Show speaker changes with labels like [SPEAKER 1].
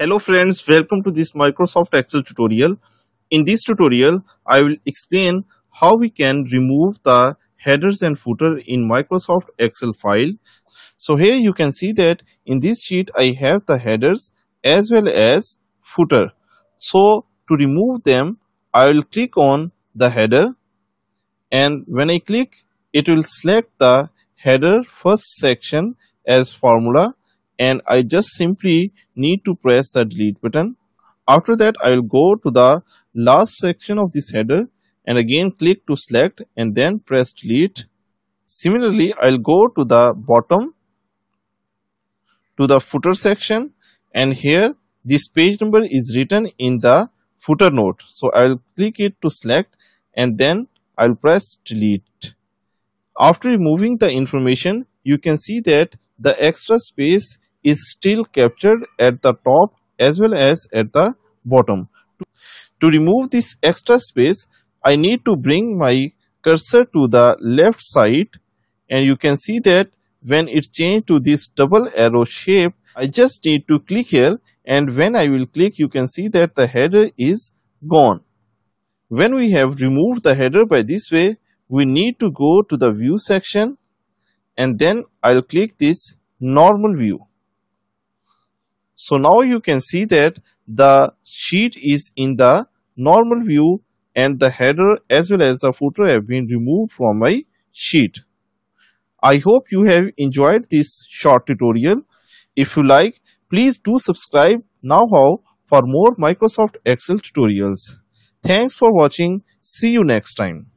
[SPEAKER 1] Hello friends, welcome to this Microsoft Excel tutorial. In this tutorial, I will explain how we can remove the headers and footer in Microsoft Excel file. So here you can see that in this sheet I have the headers as well as footer. So to remove them, I will click on the header and when I click, it will select the header first section as formula and I just simply need to press the delete button. After that, I will go to the last section of this header and again click to select and then press delete. Similarly, I'll go to the bottom to the footer section and here this page number is written in the footer note. So I'll click it to select and then I'll press delete. After removing the information, you can see that the extra space is still captured at the top as well as at the bottom. To remove this extra space, I need to bring my cursor to the left side and you can see that when it's changed to this double arrow shape, I just need to click here and when I will click you can see that the header is gone. When we have removed the header by this way, we need to go to the view section and then I'll click this normal view. So now you can see that the sheet is in the normal view and the header as well as the footer have been removed from my sheet. I hope you have enjoyed this short tutorial. If you like, please do subscribe KnowHow for more Microsoft Excel tutorials. Thanks for watching. See you next time.